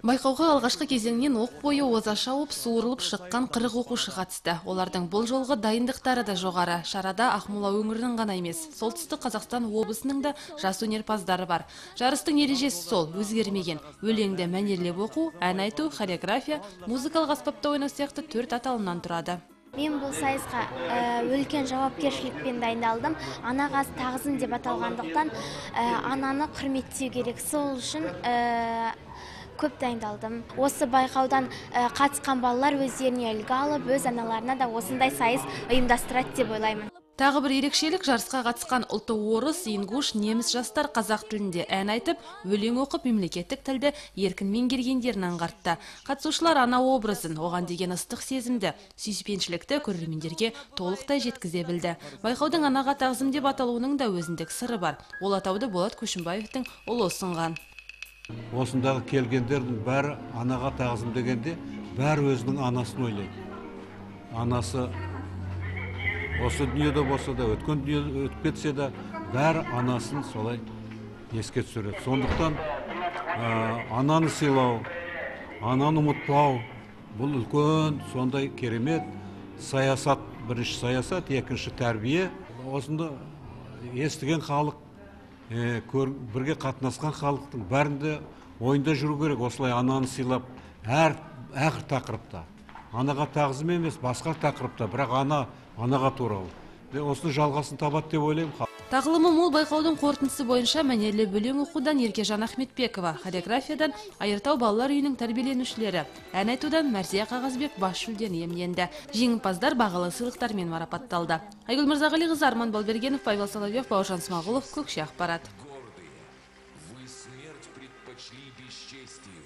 байқауға алғашқы кезеңнен оқ бойы оза шауып суырылып шыққан қырық оқушы қатысты. Олардың бұл жолғы дайындықтары да жоғары. Шарада ақмола өңірінің ғана емес солтүстік қазақстан облысының да жас өнерпаздары бар. Жарыстың ережесі сол өзгермеген. Өлеңді мәнерлеп оқу ән айту хореография музыкалық аспапта ойнау сияқты төрт аталымнан тұрады. Мен бұл сайысқа ә, үлкен жауапкершілікпен дайындалдым. Анаға тағзым деп аталғандықтан ә, ананы құрметтеу керек. Сол үшін ә, көп дайындалдым осы байқаудан ә, қатысқан балалар өздеріне үлгі алып өз аналарына да осындай сайыс ұйымдастырады деп ойлаймын Тағы бір ерекшелік жарысқа қатысқан ұлты орыс, ингуш, неміс жастар қазақ тілінде ән айтып, өлең оқып мемлекеттік тілді еркін меңгергендерін аңғартты. Қатысушылар ана образын, оған деген ыстық сезімді, сүйіспеншілікті көрермендерге толықтай жеткізе білді. Байқаудың анаға тағзым деп аталуының да өзіндік сыры бар. Ол атауды Болат Көшімбаевтың ұлы ұсынған. Осындағы келгендердің бәрі анаға тағзым дегенде бәрі өзінің анасын ойлайды. Анасы осы дүниеде болса да өткен дүние өтіп кетсе де бәрі анасын солай еске түсіреді. Сондықтан ә, ананы сыйлау ананы ұмытпау бұл үлкен сондай керемет саясат бірінші саясат екінші тәрбие. Осында естіген халық бірге қатынасқан халықтың бәрінде ойында жүру керек. Осылай ананы сыйлап әр әр тақырыпта. Анаға тағзым емес басқа тақырыпта. Бірақ ана анаға туралы. Де, осының жалғасын табады деп ойлаймын тағылымы мол байқаудың қорытындысы бойынша мәнерлі өлең оқудан еркежан ахметбекова хореографиядан айыртау балалар үйінің тәрбиеленушілері. Ән айтудан мәрзия қағазбек бас жүлдені иемденді жеңімпаздар бағалы сыйлықтармен марапатталды. Айгүл мырзағалиқызы арман балбергенов павел соловьев бауыржан смағұлов көкше ақпарат. Предпочли бесчестию.